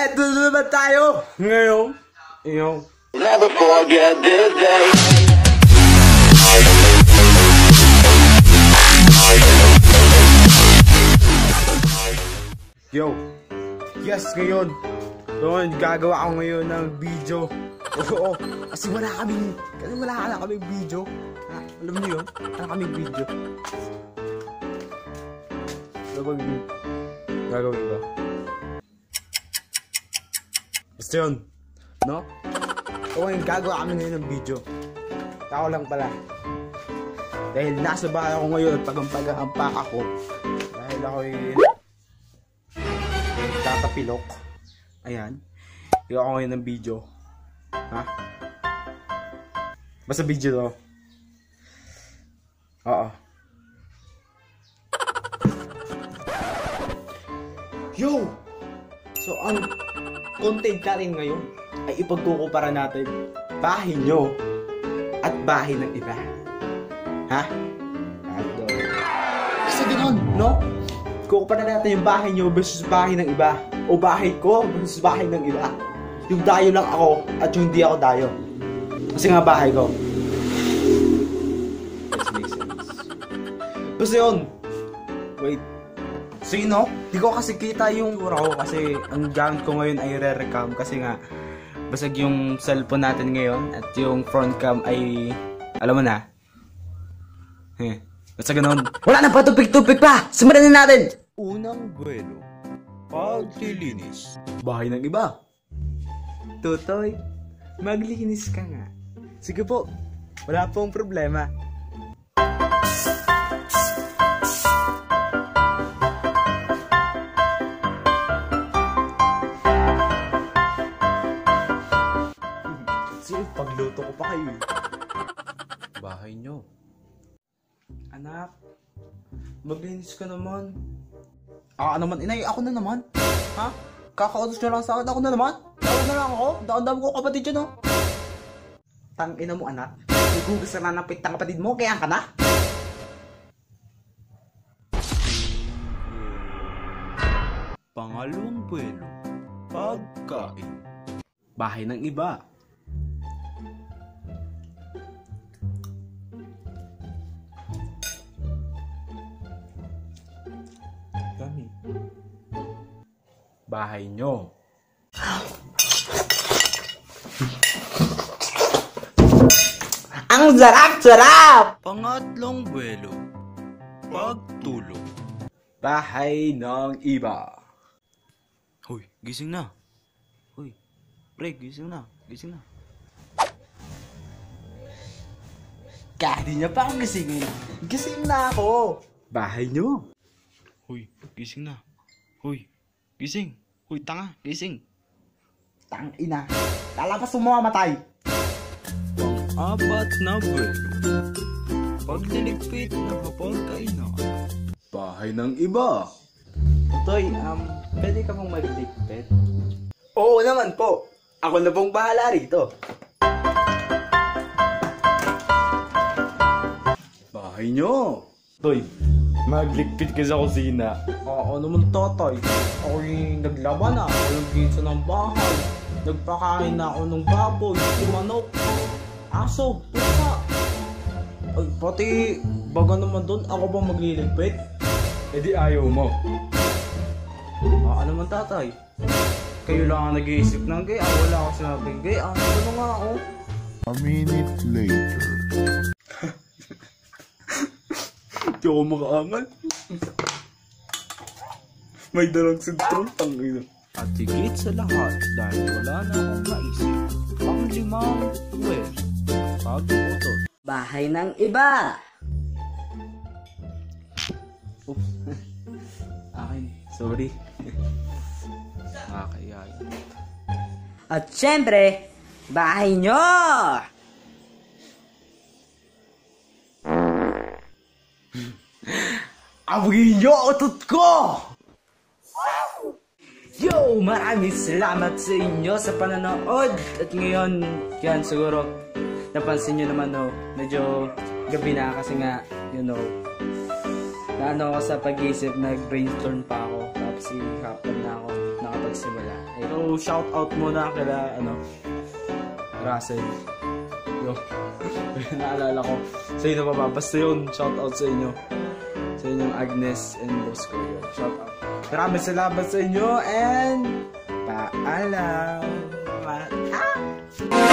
eto na naman tayo! Ngayon, yung Never forget this day. Yo! Yes, ngayon! Ngayon, gagawa ako ngayon ng video. Oo, kasi wala kaming, kasi wala ka na kaming video. Ha? Alam niyo yun? Wala kaming video. Ano bang gagawin ko? Basta yun. No? Oo, ngayon, gagawa kami ngayon ng video. Tao lang pala. Dahil nasa bahay ako ngayon at pagampaga ang paka ko. Dahil ako'y tatapilok. Ayan. Gawa ko ngayon ng video. Ha? Basta video to. Oo. Yo! So, ang content natin ngayon ay ipagkukumpara natin bahay nyo at bahay ng iba. Ha? Ato. Kasi ganun, no? Kukumpara natin yung bahay nyo versus bahay ng iba. O bahay ko versus bahay ng iba. Yung dayo lang ako at yung hindi ako dayo. Kasi nga bahay ko. Basta yun. Wait. So no? Di ko kasi kita yung ura ko kasi ang gamit ko ngayon ay re-recam kasi nga basag yung cellphone natin ngayon at yung front cam ay alam mo na. Eh, basta ganun. Wala na pa tupik-tupik pa! Simulan na natin! Unang buwelo. Paglilinis. Bahay ng iba. Tutoy, maglinis ka nga. Sige po, wala pong problema. Sige, pagluto ko pa kayo eh. Bahay nyo. Anak, maglinis ka naman. Ah, naman, inay, ako na naman. Ha? Kakautos nyo lang sa akin, ako na naman. Tawag na lang ako. Daan-daan ko kapatid dyan, oh. Tang ina mo, anak. Nagugas na ng pitang kapatid mo, kaya ka na. Pangalawang buwelo. Pagkain. Bahay ng iba. Bahay nyo. Ang sarap-sarap! Pangatlong buwelo. Pagtulog. Bahay ng iba. Hoy, gising na. Hoy, pre, gising na. Gising na. Kahit di niya pa akong gisingin. Gising na ako. Bahay nyo. Hoy, gising na. Hoy, gising. Hoy, tanga, gising. Tang ina. Lalabas mo mamatay. Apat na buwelo. Pagliligpit na kapagkainan. Bahay ng iba. Toy, um, pwede ka pong magligpit? Oo naman po. Ako na pong bahala rito. Bahay nyo. Toy, magligpit ka sa kusina. Oo naman tatay. Ako yung naglaban na. Ako yung ginsa ng bahay. Nagpakain na ako ng baboy, manok, aso, pusa. Ay, pati baga naman doon, ako ba magliligpit? Eh di ayaw mo. Ah, ano man tatay? Kayo lang ang nag-iisip ng gay. Ah, wala ako sinabing gay. Ah, ano nga ako? A minute later. Di ako makaangal. May dalang sintron, tangina. At higit sa lahat, dahil wala na akong maisip, ang limang well, pag-utot. Bahay ng iba! Oops. Akin, sorry. Nakakaya yun. At syempre, bahay nyo! Abugin niyo utot ko! Yo! Maraming salamat sa inyo sa panonood! At ngayon, yan siguro, napansin nyo naman no, medyo gabi na kasi nga, you know, naano ako sa pag-iisip, nag-brainstorm pa ako, tapos i-hapon na ako nakapagsimula. Eh, So, shout out muna kila, ano, Russell. Yo. Naalala ko. Sa inyo pa ba? Basta yun, shout out sa inyo sa inyong Agnes and Bosco. Shout out. Maraming salamat sa inyo and paalam! Paalam!